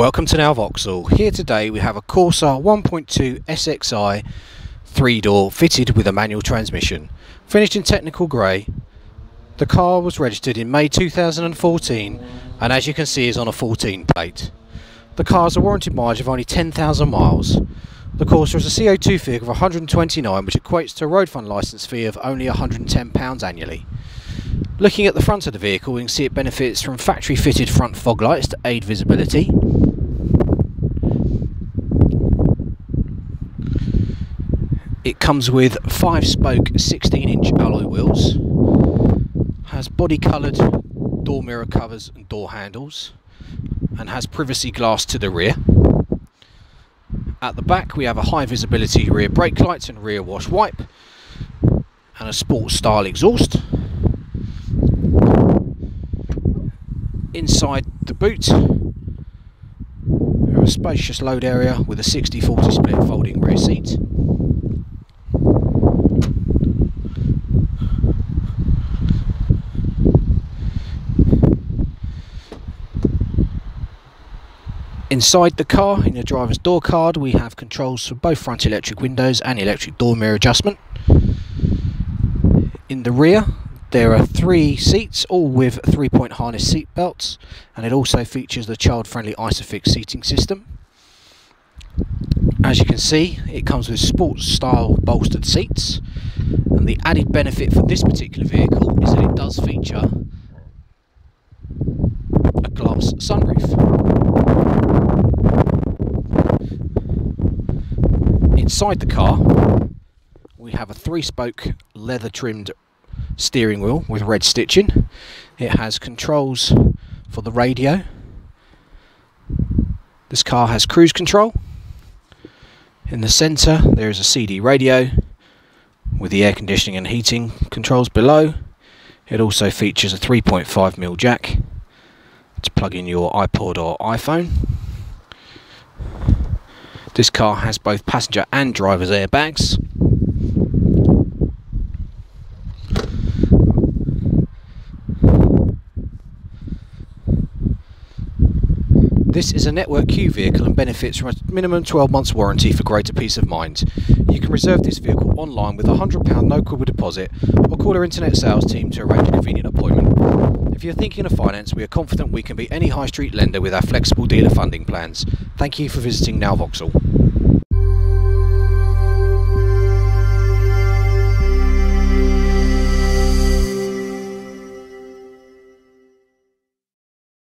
Welcome to Now Vauxhall. Here today we have a Corsa 1.2 SXI 3 door fitted with a manual transmission. Finished in technical grey. The car was registered in May 2014 and as you can see is on a 14 plate. The car has a warranted mileage of only 10,000 miles. The Corsa has a CO2 vehicle of 129 which equates to a road fund licence fee of only £110 annually. Looking at the front of the vehicle, we can see it benefits from factory fitted front fog lights to aid visibility. It comes with 5 spoke 16 inch alloy wheels, has body coloured door mirror covers and door handles, and has privacy glass to the rear. At the back we have a high visibility rear brake lights and rear wash wipe, and a sports style exhaust. Inside the boot, a spacious load area with a 60-40 split folding rear seat. Inside the car, in the driver's door card, we have controls for both front electric windows and electric door mirror adjustment. In the rear, there are three seats, all with three-point harness seat belts, and it also features the child-friendly Isofix seating system. As you can see, it comes with sports-style bolstered seats, and the added benefit for this particular vehicle is that it does feature a glass sunroof. Inside the car, we have a three-spoke leather-trimmed steering wheel with red stitching. It has controls for the radio. This car has cruise control. In the centre there is a CD radio with the air conditioning and heating controls below. It also features a 3.5mm jack to plug in your iPod or iPhone. This car has both passenger and driver's airbags. This is a Network Q vehicle and benefits from a minimum 12 months warranty for greater peace of mind. You can reserve this vehicle online with a £100 no quibble deposit or call our internet sales team to arrange a convenient appointment. If you're thinking of finance, we are confident we can beat any high street lender with our flexible dealer funding plans. Thank you for visiting Now Vauxhall.